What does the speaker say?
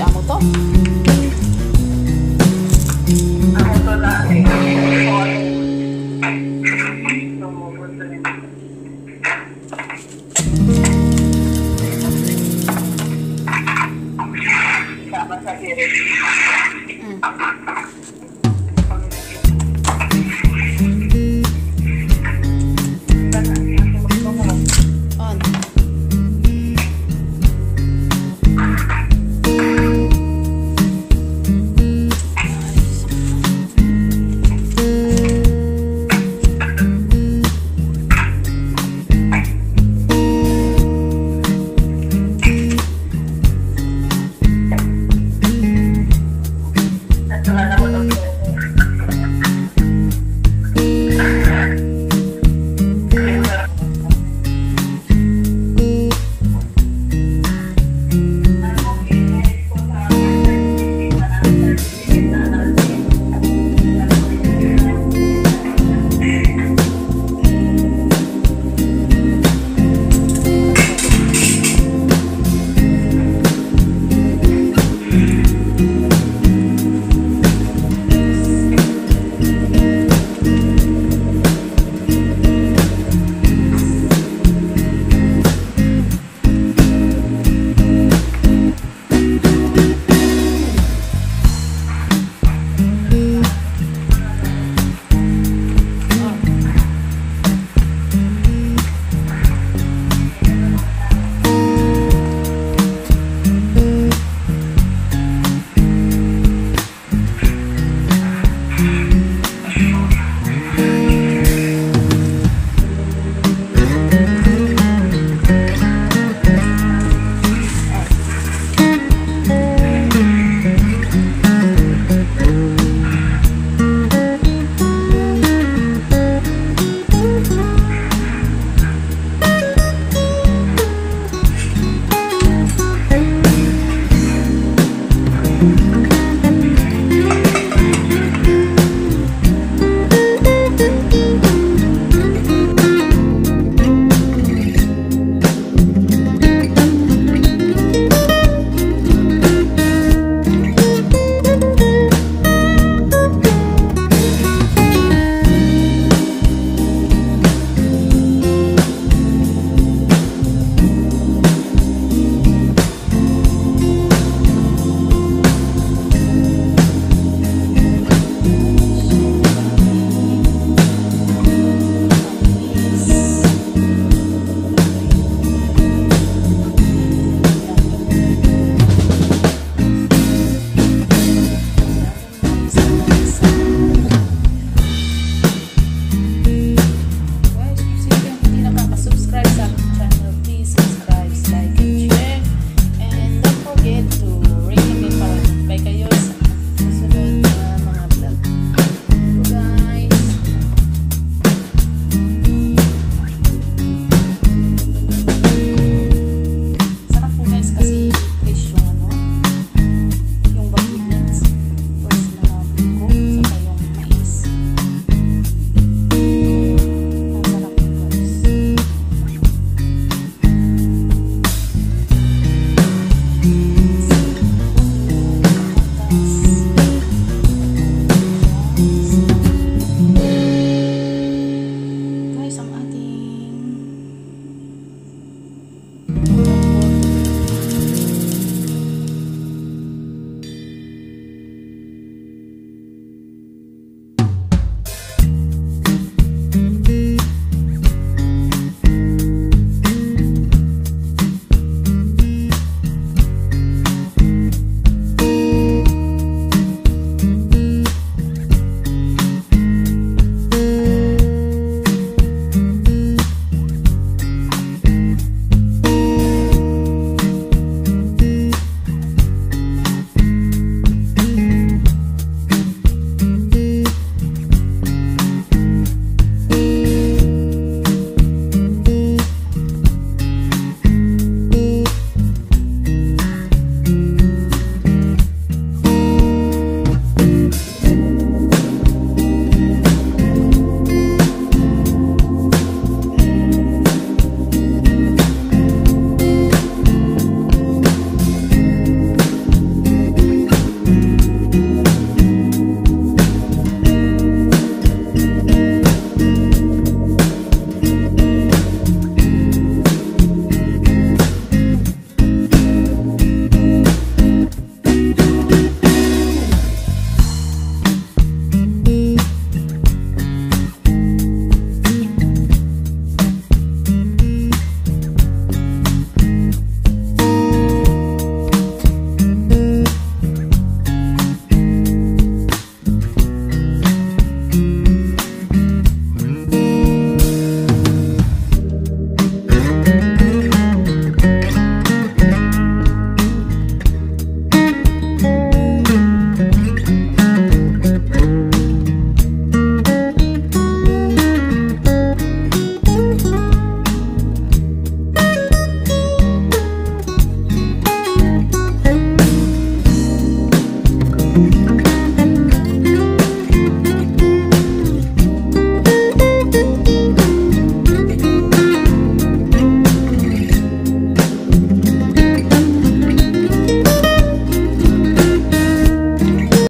岩本。